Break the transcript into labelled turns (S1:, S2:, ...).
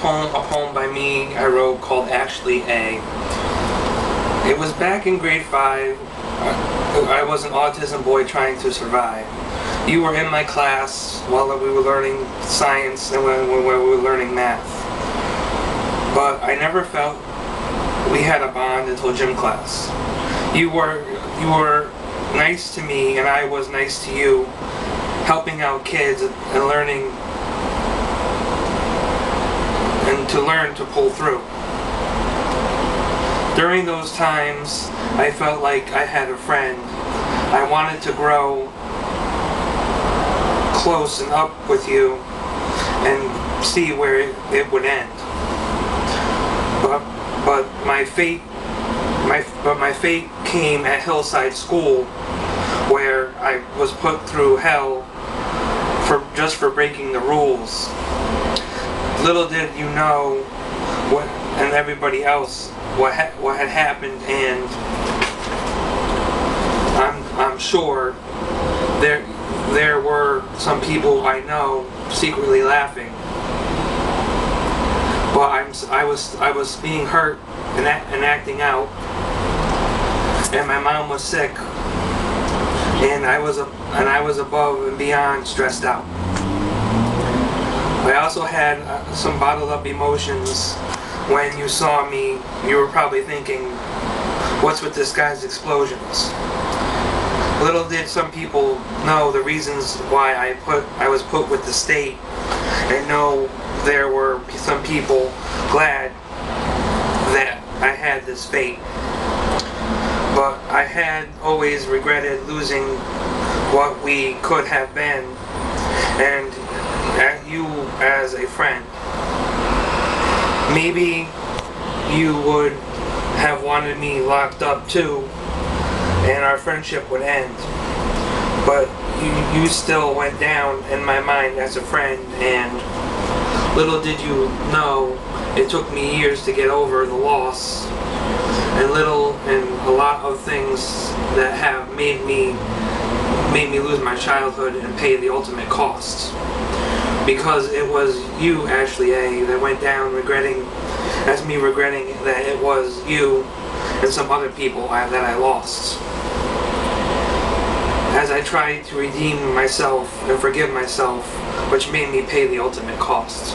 S1: poem, a poem by me I wrote called Ashley A. It was back in grade five. I was an autism boy trying to survive. You were in my class while we were learning science and when we were learning math. But I never felt we had a bond until gym class. You were you were nice to me and I was nice to you, helping out kids and learning and to learn to pull through. During those times, I felt like I had a friend. I wanted to grow close and up with you and see where it, it would end. But but my fate my but my fate came at Hillside School where I was put through hell for just for breaking the rules. Little did you know what and everybody else what ha- what had happened and I'm I'm sure there there were some people I know secretly laughing. But I'm I was I was being hurt and, act, and acting out, and my mom was sick, and I was a, and I was above and beyond stressed out. Also had uh, some bottled up emotions. When you saw me, you were probably thinking, "What's with this guy's explosions?" Little did some people know the reasons why I put I was put with the state, and know there were some people glad that I had this fate. But I had always regretted losing what we could have been, and at you as a friend. Maybe you would have wanted me locked up too, and our friendship would end. But you, you still went down in my mind as a friend, and little did you know, it took me years to get over the loss, and little and a lot of things that have made me made me lose my childhood and pay the ultimate cost. Because it was you, Ashley A, that went down regretting, as me regretting that it was you and some other people that I lost. As I tried to redeem myself and forgive myself, which made me pay the ultimate cost.